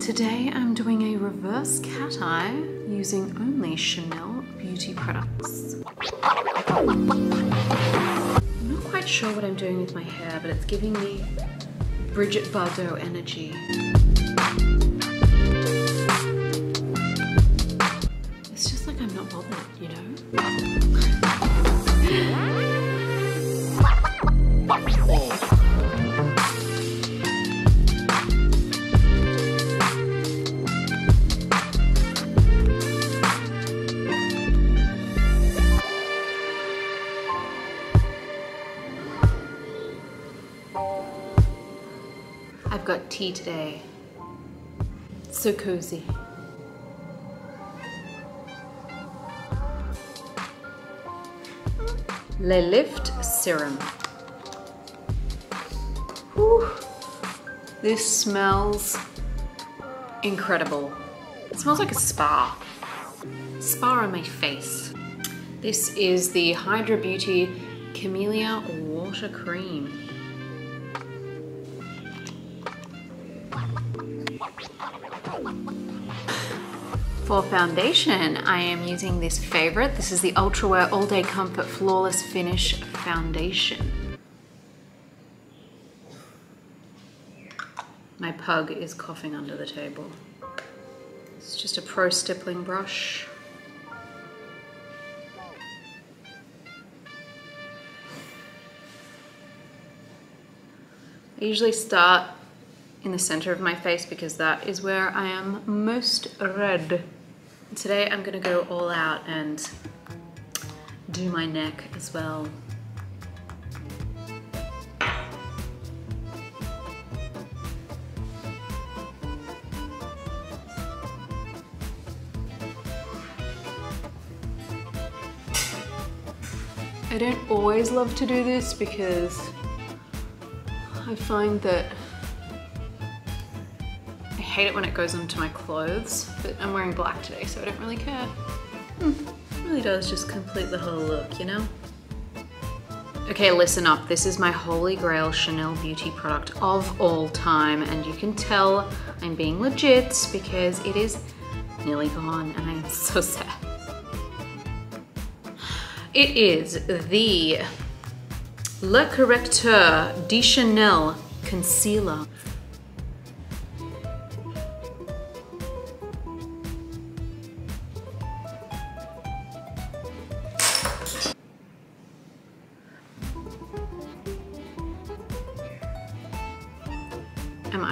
Today I'm doing a reverse cat eye using only Chanel beauty products. I'm not quite sure what I'm doing with my hair, but it's giving me Brigitte Bardot energy. It's just like I'm not bothered, you know? I've got tea today. So cozy. Le Lift Serum. Whew. This smells incredible. It smells like a spa. Spa on my face. This is the Hydra Beauty Camellia Water Cream. For foundation, I am using this favorite. This is the Ultra Wear All Day Comfort Flawless Finish Foundation. My pug is coughing under the table. It's just a pro stippling brush. I usually start in the center of my face because that is where I am most red. Today I'm gonna go all out and do my neck as well. I don't always love to do this because I find that hate it when it goes onto my clothes, but I'm wearing black today, so I don't really care. Hmm, really does just complete the whole look, you know? Okay, listen up. This is my holy grail Chanel beauty product of all time, and you can tell I'm being legit because it is nearly gone, and I am so sad. It is the Le Correcteur de Chanel Concealer.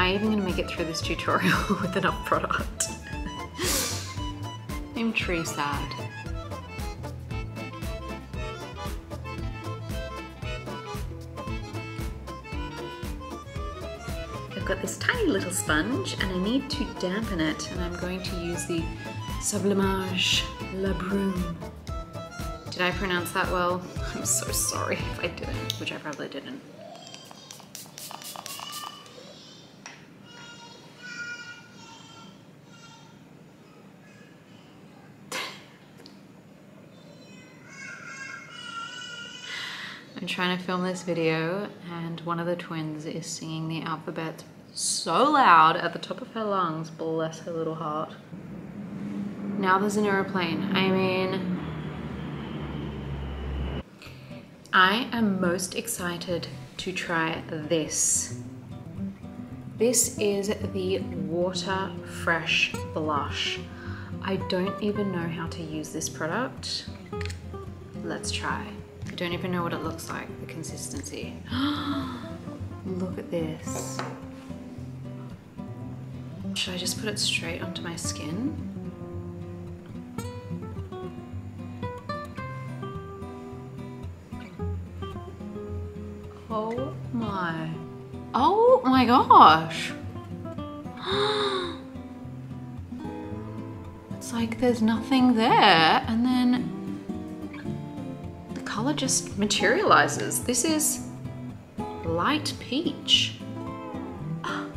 I even gonna make it through this tutorial with enough product? I'm tree sad. I've got this tiny little sponge and I need to dampen it and I'm going to use the Sublimage La Brume. Did I pronounce that well? I'm so sorry if I didn't, which I probably didn't. Trying to film this video and one of the twins is singing the alphabet so loud at the top of her lungs, bless her little heart. Now there's an aeroplane. I mean, I am most excited to try this. This is the Water Fresh Blush. I don't even know how to use this product. Let's try. Don't even know what it looks like, the consistency. Look at this. Should I just put it straight onto my skin? Oh my. Oh my gosh. It's like there's nothing there and then the color just materializes. This is light peach. I'm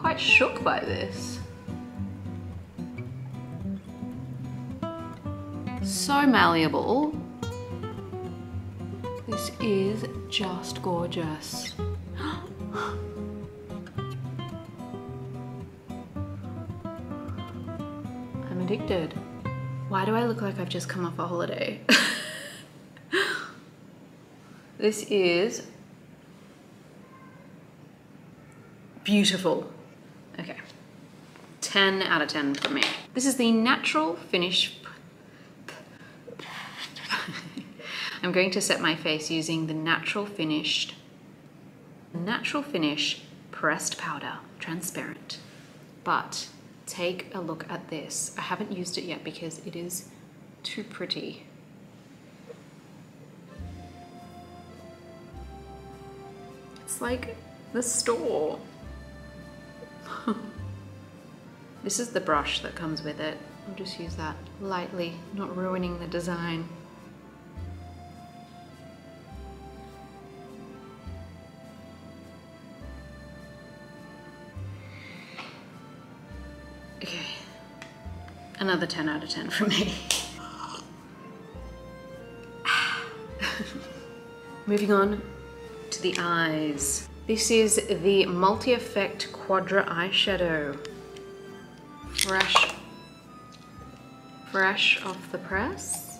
quite shook by this. So malleable. This is just gorgeous. I'm addicted. Why do I look like I've just come off a holiday? this is beautiful. Okay, 10 out of 10 for me. This is the natural finish. I'm going to set my face using the natural finished, natural finish pressed powder, transparent. But take a look at this. I haven't used it yet because it is too pretty. It's like the store. this is the brush that comes with it. I'll just use that lightly, not ruining the design. Okay, another 10 out of 10 from me. Moving on to the eyes. This is the Multi Effect Quadra Eyeshadow. Fresh, fresh off the press.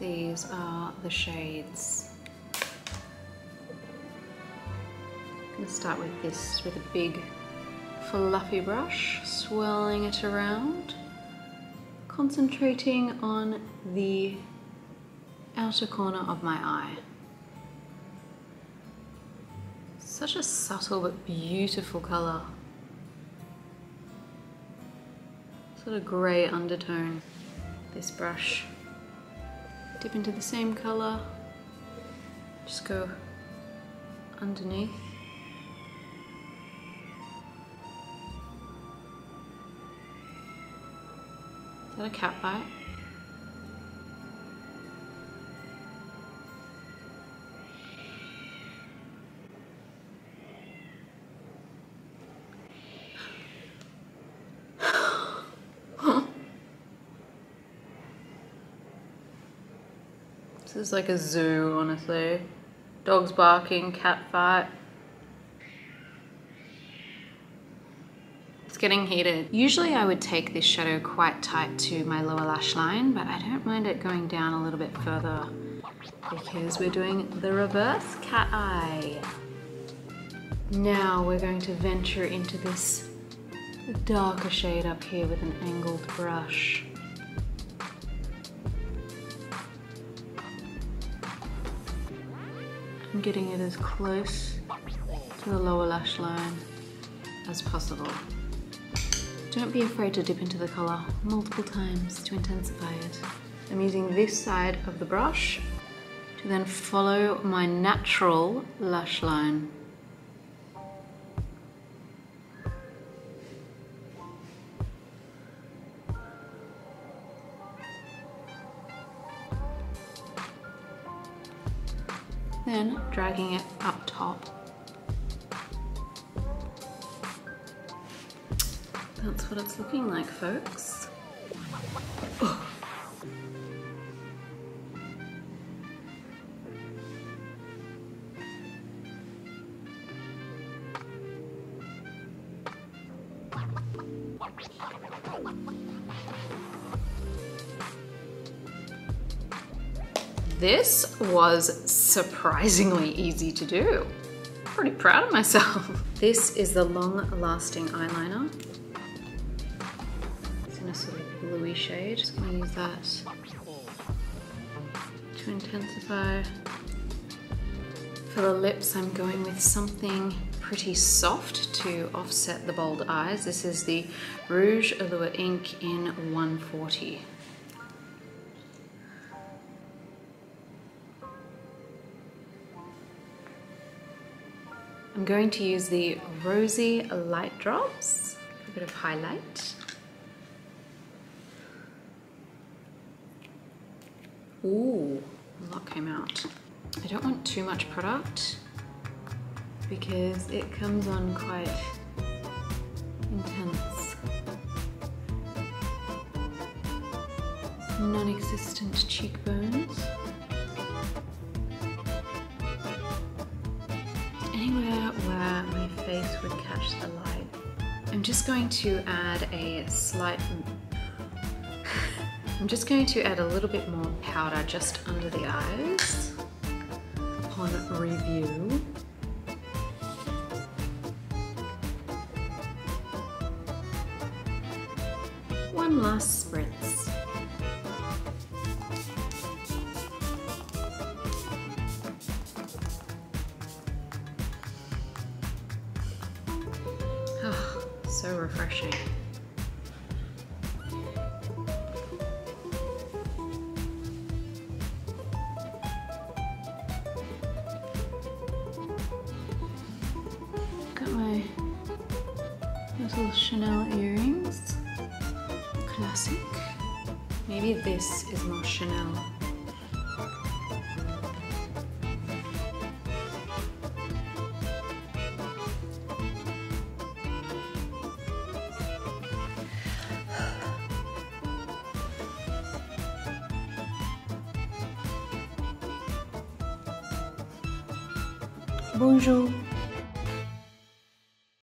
These are the shades. I'm gonna start with this with a big fluffy brush, swirling it around, concentrating on the outer corner of my eye. Such a subtle but beautiful colour. Sort of grey undertone. This brush. Dip into the same colour. Just go underneath. That a cat bite? This is like a zoo, honestly. Dogs barking, cat fight. Getting heated. Usually I would take this shadow quite tight to my lower lash line, but I don't mind it going down a little bit further because we're doing the reverse cat eye. Now we're going to venture into this darker shade up here with an angled brush. I'm getting it as close to the lower lash line as possible. Don't be afraid to dip into the colour multiple times to intensify it. I'm using this side of the brush to then follow my natural lash line. Then dragging it up top. That's what it's looking like, folks. Oh. This was surprisingly easy to do. Pretty proud of myself. This is the long lasting eyeliner. A sort of bluey shade. Just gonna use that to intensify. For the lips, I'm going with something pretty soft to offset the bold eyes. This is the Rouge Allure ink in 140. I'm going to use the Rosy Light Drops, a bit of highlight. Ooh, a lot came out. I don't want too much product because it comes on quite intense. Non-existent cheekbones. Anywhere where my face would catch the light I'm just going to add a slight I'm just going to add a little bit more powder just under the eyes upon review. One last spritz. Chanel earrings. Classic. Maybe this is more Chanel. Bonjour.